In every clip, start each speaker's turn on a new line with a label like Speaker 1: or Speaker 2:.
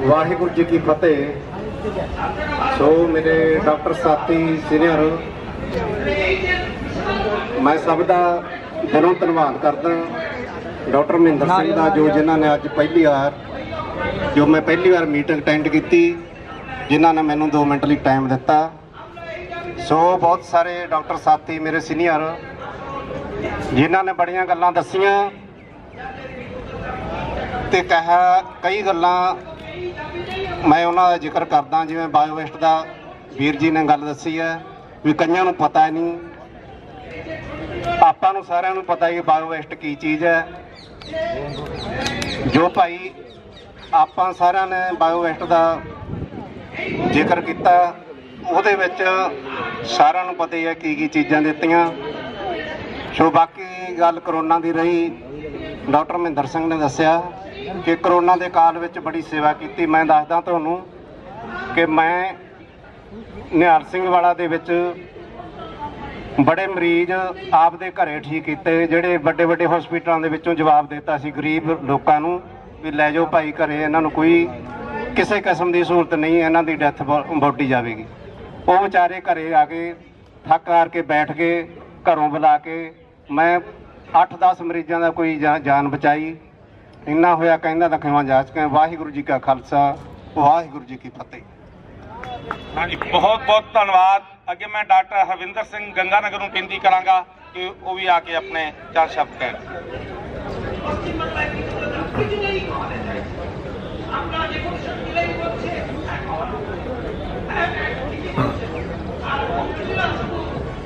Speaker 1: ਵਾਹਿਗੁਰੂ ਜੀ ਕੀ ਫਤਿਹ। ਸੋ ਮੇਰੇ ਡਾਕਟਰ ਸਾਥੀ ਸੀਨੀਅਰ, ਮੈਂ ਸਭ ਦਾ ਦਿਲੋਂ ਧੰਨਵਾਦ ਕਰਦਾ ਡਾਕਟਰ ਮਹਿੰਦਰ ਸਿੰਘ ਦਾ, ਜੋ ਜਿਨ੍ਹਾਂ ਨੇ ਅੱਜ ਪਹਿਲੀ ਵਾਰ, ਜੋ ਮੈਂ ਪਹਿਲੀ ਵਾਰ ਮੀਟਿੰਗ ਅਟੈਂਡ ਕੀਤੀ, ਜਿਨ੍ਹਾਂ ਨੇ ਮੈਨੂੰ 2 ਮਿੰਟ ਲਈ ਟਾਈਮ ਦਿੱਤਾ। ਸੋ ਬਹੁਤ ਸਾਰੇ ਡਾਕਟਰ ਸਾਥੀ ਮੇਰੇ ਸੀਨੀਅਰ, ਜਿਨ੍ਹਾਂ ਨੇ ਬੜੀਆਂ ਗੱਲਾਂ ਦੱਸੀਆਂ ਤੇ ਕਹਾ ਕਈ ਗੱਲਾਂ ਮੈਂ ਉਹਨਾਂ ਦਾ ਜ਼ਿਕਰ ਕਰਦਾ ਜਿਵੇਂ ਬਾਇਓਵੇਸਟ ਦਾ ਵੀਰ ਜੀ ਨੇ ਗੱਲ ਦੱਸੀ ਹੈ ਵੀ ਕਈਆਂ ਨੂੰ ਪਤਾ ਨਹੀਂ। ਆਪਾਂ ਨੂੰ ਸਾਰਿਆਂ ਨੂੰ ਪਤਾ ਹੀ ਬਾਇਓਵੇਸਟ ਕੀ ਚੀਜ਼ ਹੈ। ਜੋ ਭਾਈ ਆਪਾਂ ਸਾਰਿਆਂ ਨੇ ਬਾਇਓਵੇਸਟ ਦਾ ਜ਼ਿਕਰ ਕੀਤਾ, ਉਹਦੇ ਵਿੱਚ ਸਾਰਿਆਂ ਨੂੰ ਪਤਾ ਹੀ ਹੈ ਕੀ ਕੀ ਚੀਜ਼ਾਂ ਦਿੱਤੀਆਂ। ਸੋ ਬਾਕੀ ਗੱਲ ਕਰੋਨਾ ਦੀ ਰਹੀ, ਡਾਕਟਰ ਮਹਿੰਦਰ ਸਿੰਘ ਨੇ ਦੱਸਿਆ। ਕਿ ਕਰੋਨਾ ਦੇ ਕਾਲ ਵਿੱਚ ਬੜੀ ਸੇਵਾ ਕੀਤੀ। ਮੈਂ ਦੱਸਦਾ ਤੁਹਾਨੂੰ ਕਿ ਮੈਂ ਨਿਹਾਲ ਸਿੰਘ ਵਾਲਾ ਦੇ ਵਿੱਚ ਬੜੇ ਮਰੀਜ਼ ਆਪਦੇ ਘਰੇ ਠੀਕ ਕੀਤੇ। ਜਿਹੜੇ ਵੱਡੇ ਵੱਡੇ ਹਸਪੀਟਲਾਂ ਦੇ ਵਿੱਚੋਂ ਜਵਾਬ ਦਿੱਤਾ ਸੀ ਗਰੀਬ ਲੋਕਾਂ ਨੂੰ ਵੀ ਲੈ ਜਾਓ ਭਾਈ ਘਰੇ, ਇਹਨਾਂ ਨੂੰ ਕੋਈ ਕਿਸੇ ਕਿਸਮ ਦੀ ਸਹੂਲਤ ਨਹੀਂ, ਇਹਨਾਂ ਦੀ ਡੈਥ ਬੋਡੀ ਜਾਵੇਗੀ। ਉਹ ਵਿਚਾਰੇ ਘਰੇ ਆ ਕੇ ਥੱਕ ਹਾਰ ਕੇ ਬੈਠ ਕੇ ਘਰੋਂ ਬੁਲਾ ਕੇ ਮੈਂ 8-10 ਮਰੀਜ਼ਾਂ ਦਾ ਕੋਈ ਜਾ- ਜਾਨ ਬਚਾਈ। ਇੰਨਾ ਹੋਇਆ ਕਹਿੰਦਾ ਤਾਂ ਖਿਮਾ ਜਾਚ ਕੇ ਵਾਹਿਗੁਰੂ ਜੀ ਕਾ ਖਾਲਸਾ ਵਾਹਿਗੁਰੂ ਜੀ ਕੀ ਫਤਿਹ
Speaker 2: ਹਾਂਜੀ ਬਹੁਤ ਬਹੁਤ ਧੰਨਵਾਦ ਅੱਗੇ ਮੈਂ ਡਾਕਟਰ ਹਰਵਿੰਦਰ ਸਿੰਘ ਗੰਗਾਨਗਰ ਨੂੰ ਬੇਨਤੀ ਕਰਾਂਗਾ ਕਿ ਉਹ ਵੀ ਆ ਕੇ ਆਪਣੇ ਚਾਰ ਸ਼ਬਦ ਕਹਿਣ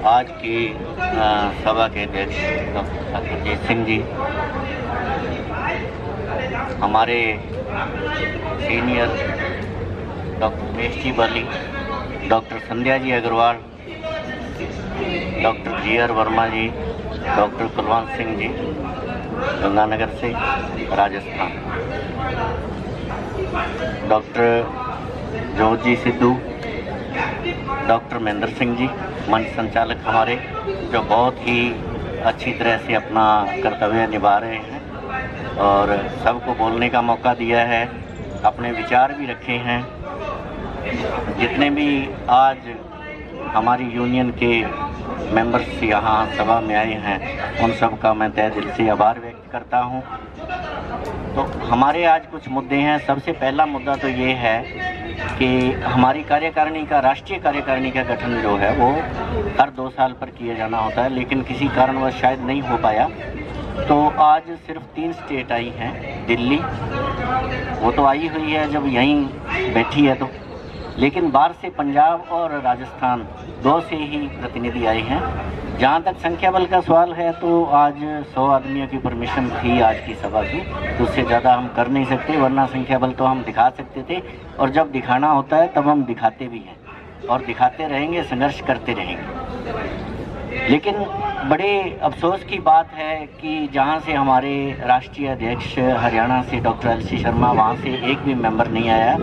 Speaker 3: आज की अ, सभा के अध्यक्ष डॉक्टर अखिलजीत सिंह जी हमारे senior doctor Umesh ji Bali doctor Sandhya ji Agarwal doctor G R Verma ji doctor Kulwant Singh ji, Ganganagar से राजस्थान। डॉक्टर जोत जी सिद्धू डॉक्टर महेंद्र सिंह जी, मंच संचालक हमारे, जो बहुत ही अच्छी तरह से अपना कर्तव्य निभा रहे हैं। और सबको बोलने का मौका दिया है। अपने विचार भी रखे हैं। जितने भी आज हमारी यूनियन के मेंबर्स यहाँ सभा में आए हैं, उन सब का मैं तय दिल से आभार व्यक्त करता हूँ। तो हमारे आज कुछ मुद्दे हैं। सबसे पहला मुद्दा तो ये है कि हमारी कार्यकारिणी का, राष्ट्रीय कार्यकारिणी का गठन जो है, वो हर दो साल पर किया जाना होता है, लेकिन किसी कारणवश शायद नहीं हो पाया। तो आज सिर्फ़ तीन स्टेट आई हैं, दिल्ली। वो तो आई हुई है, जब यहीं बैठी है तो। लेकिन बाहर से पंजाब और राजस्थान दो से ही प्रतिनिधि आए हैं। जहाँ तक संख्या बल का सवाल है तो आज सौ आदमियों की परमिशन थी आज की सभा की। तो उससे ज़्यादा हम कर नहीं सकते, वरना संख्या बल तो हम दिखा सकते थे। और जब दिखाना होता है, तब हम दिखाते भी हैं। और दिखाते रहेंगे, संघर्ष करते रहेंगे। लेकिन बड़े अफसोस की बात है कि जहाँ से हमारे राष्ट्रीय अध्यक्ष हरियाणा से डॉक्टर एल सी शर्मा, वहाँ से एक भी मेंबर नहीं आया।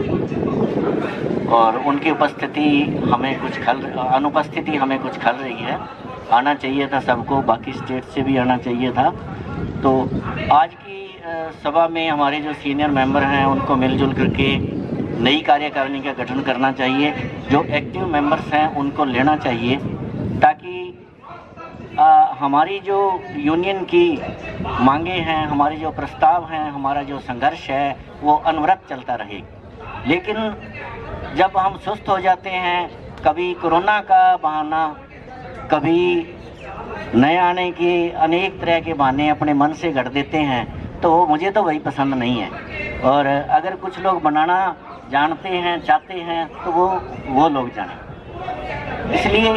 Speaker 3: और उनकी उपस्थिति हमें कुछ खल, अनुपस्थिति हमें कुछ खल रही है। आना चाहिए था सबको, बाकी स्टेट से भी आना चाहिए था। तो आज की सभा में हमारे जो सीनियर मेंबर हैं, उनको मिलजुल करके नई कार्यकारिणी का गठन करना चाहिए। जो एक्टिव मेंबर्स हैं, उनको लेना चाहिए, ताकि आ, हमारी जो यूनियन की मांगे हैं हमारे जो प्रस्ताव हैं हमारा जो संघर्ष है वो अनवरत चलता रहे लेकिन जब हम सुस्त हो जाते हैं कभी कोरोना का बहाना कभी नए आने के अनेक तरह के बहाने अपने मन से गढ़ देते हैं तो मुझे तो वही पसंद नहीं है। और अगर कुछ लोग बनाना जानते हैं चाहते हैं तो वो वो लोग जाने। इसलिए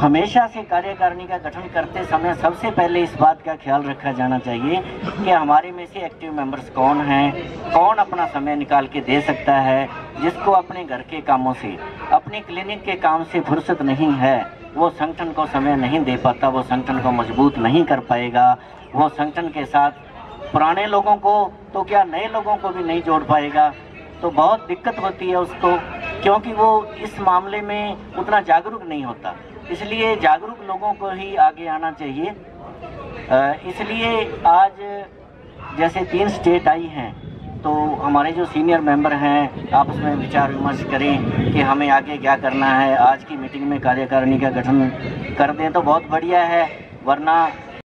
Speaker 3: हमेशा से कार्यकारिणी का गठन करते समय सबसे पहले इस बात का ख्याल रखा जाना चाहिए कि हमारे में से एक्टिव मेंबर्स कौन हैं, कौन अपना समय निकाल के दे सकता है, जिसको अपने घर के कामों से, अपने क्लिनिक के काम से फुर्सत नहीं है, वो संगठन को समय नहीं दे पाता, वो संगठन को मज़बूत नहीं कर पाएगा, वो संगठन के साथ पुराने लोगों को तो क्या नए लोगों को भी नहीं जोड़ पाएगा? तो बहुत दिक्कत होती है उसको क्योंकि वो इस मामले में उतना जागरूक नहीं होता। इसलिए जागरूक लोगों को ही आगे आना चाहिए। इसलिए आज जैसे तीन स्टेट आई हैं तो हमारे जो सीनियर मेंबर हैं आपस में विचार विमर्श करें कि हमें आगे क्या करना है। आज की मीटिंग में कार्यकारिणी का गठन कर दें तो बहुत बढ़िया है, वरना